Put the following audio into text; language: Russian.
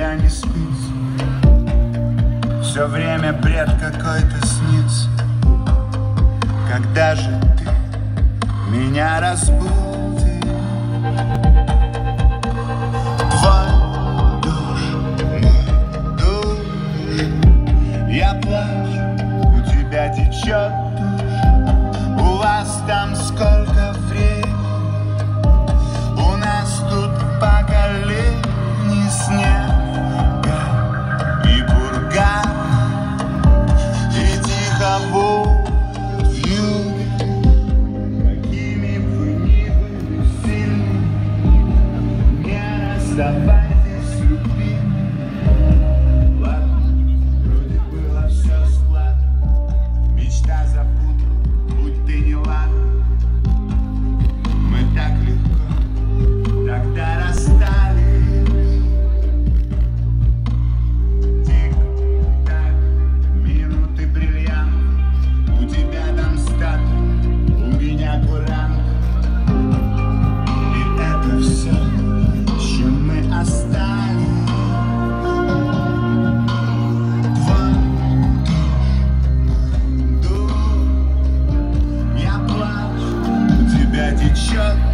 тебя не спится. Все время бред какой-то снится. Когда же ты меня разбудишь? Твой душ, Я плачу, у тебя течет ainda vai. shut